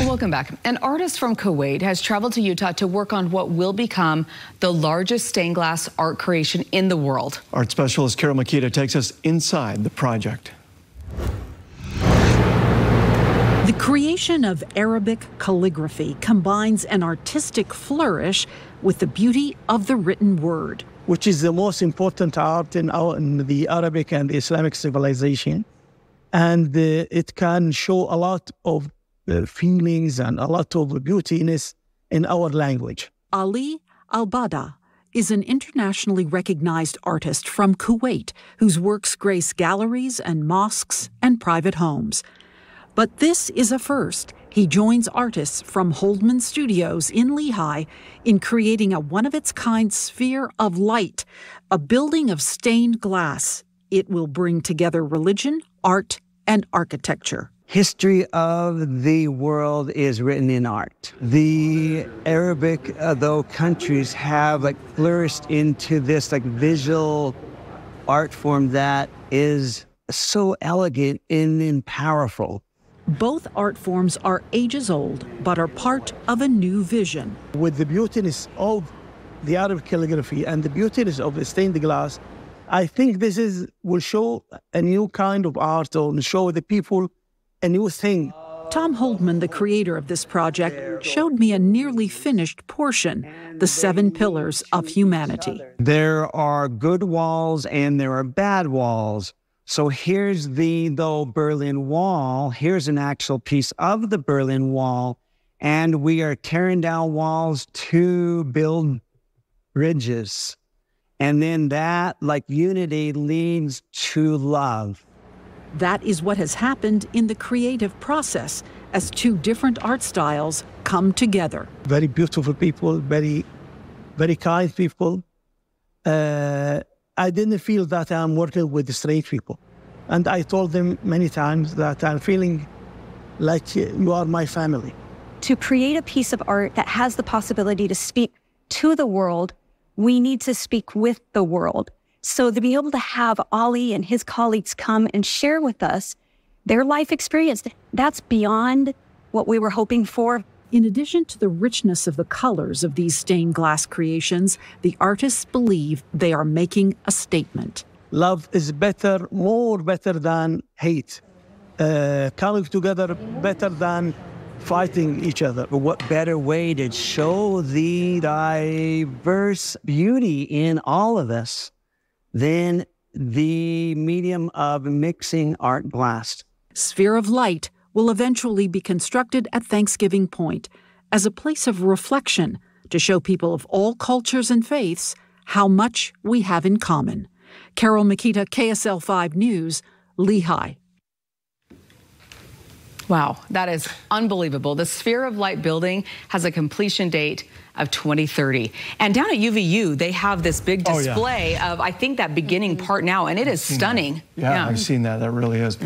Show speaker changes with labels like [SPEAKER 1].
[SPEAKER 1] Welcome back. An artist from Kuwait has traveled to Utah to work on what will become the largest stained glass art creation in the world.
[SPEAKER 2] Art specialist Carole Mikita takes us inside the project.
[SPEAKER 3] The creation of Arabic calligraphy combines an artistic flourish with the beauty of the written word.
[SPEAKER 4] Which is the most important art in, our, in the Arabic and the Islamic civilization. And uh, it can show a lot of feelings and a lot of beautiness in our language.
[SPEAKER 3] Ali Al Bada is an internationally recognized artist from Kuwait whose works grace galleries and mosques and private homes. But this is a first. He joins artists from Holdman Studios in Lehi in creating a one of its kind sphere of light, a building of stained glass. It will bring together religion, art, and architecture
[SPEAKER 5] history of the world is written in art. The Arabic, uh, though countries have like flourished into this like visual art form that is so elegant and, and powerful.
[SPEAKER 3] Both art forms are ages old, but are part of a new vision.
[SPEAKER 4] With the beautiness of the Arabic calligraphy and the beautiness of the stained glass, I think this is will show a new kind of art and show the people a new thing.
[SPEAKER 3] Tom Holdman, the creator of this project, showed me a nearly finished portion, the seven pillars of humanity.
[SPEAKER 5] There are good walls and there are bad walls. So here's the though Berlin Wall. Here's an actual piece of the Berlin Wall, and we are tearing down walls to build bridges. And then that, like unity, leads to love.
[SPEAKER 3] That is what has happened in the creative process as two different art styles come together.
[SPEAKER 4] Very beautiful people, very, very kind people. Uh, I didn't feel that I'm working with strange people. And I told them many times that I'm feeling like you are my family.
[SPEAKER 6] To create a piece of art that has the possibility to speak to the world, we need to speak with the world. So to be able to have Ali and his colleagues come and share with us their life experience, that's beyond what we were hoping for.
[SPEAKER 3] In addition to the richness of the colors of these stained glass creations, the artists believe they are making a statement.
[SPEAKER 4] Love is better, more better than hate. Uh, coming together better than fighting each other.
[SPEAKER 5] What better way to show the diverse beauty in all of us then the medium of mixing art blast.
[SPEAKER 3] Sphere of Light will eventually be constructed at Thanksgiving Point as a place of reflection to show people of all cultures and faiths how much we have in common. Carole Mikita, KSL 5 News, Lehi.
[SPEAKER 1] Wow, that is unbelievable. The Sphere of Light building has a completion date of 2030. And down at UVU, they have this big display oh, yeah. of, I think, that beginning part now, and it is stunning.
[SPEAKER 2] Yeah, yeah, I've seen that. That really is.